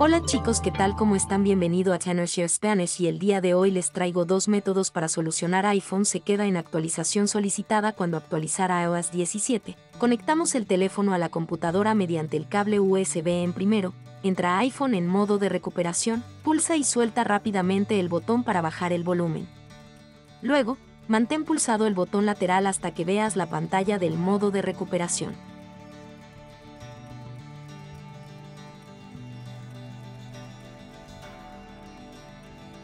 Hola chicos, ¿qué tal? ¿Cómo están? Bienvenido a Share Spanish y el día de hoy les traigo dos métodos para solucionar iPhone se queda en actualización solicitada cuando actualizar iOS 17. Conectamos el teléfono a la computadora mediante el cable USB en primero, entra iPhone en modo de recuperación, pulsa y suelta rápidamente el botón para bajar el volumen. Luego, mantén pulsado el botón lateral hasta que veas la pantalla del modo de recuperación.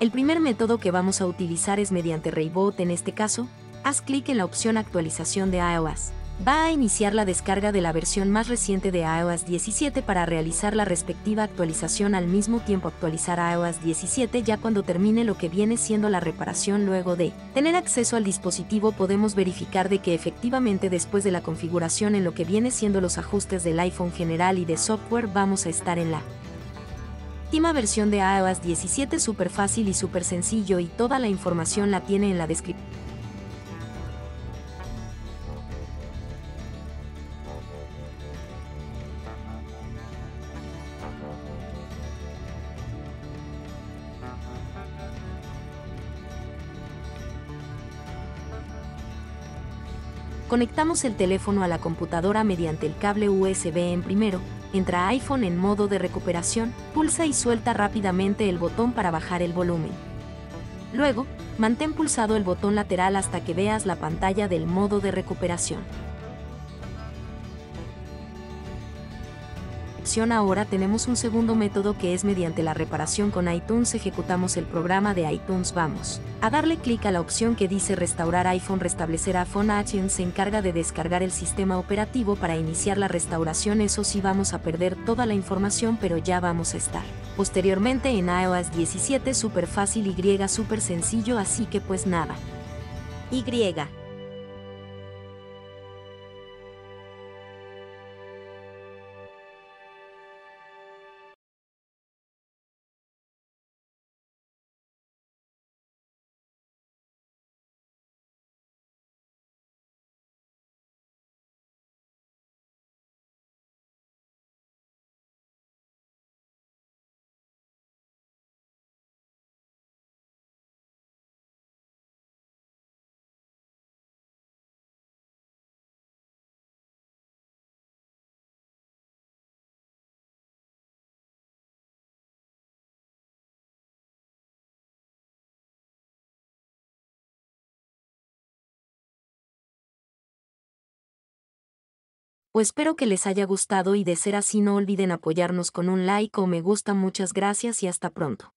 El primer método que vamos a utilizar es mediante Rayboot en este caso, haz clic en la opción actualización de iOS. Va a iniciar la descarga de la versión más reciente de iOS 17 para realizar la respectiva actualización al mismo tiempo actualizar iOS 17 ya cuando termine lo que viene siendo la reparación luego de tener acceso al dispositivo podemos verificar de que efectivamente después de la configuración en lo que viene siendo los ajustes del iPhone general y de software vamos a estar en la última versión de iOS 17 súper fácil y súper sencillo y toda la información la tiene en la descripción. Conectamos el teléfono a la computadora mediante el cable USB en primero, entra iPhone en modo de recuperación, pulsa y suelta rápidamente el botón para bajar el volumen. Luego, mantén pulsado el botón lateral hasta que veas la pantalla del modo de recuperación. Ahora tenemos un segundo método que es mediante la reparación con iTunes ejecutamos el programa de iTunes vamos. A darle clic a la opción que dice restaurar iPhone restablecer iPhone iTunes se encarga de descargar el sistema operativo para iniciar la restauración. Eso sí vamos a perder toda la información pero ya vamos a estar. Posteriormente en iOS 17 super fácil y super sencillo así que pues nada. Y O espero que les haya gustado y de ser así no olviden apoyarnos con un like o me gusta muchas gracias y hasta pronto.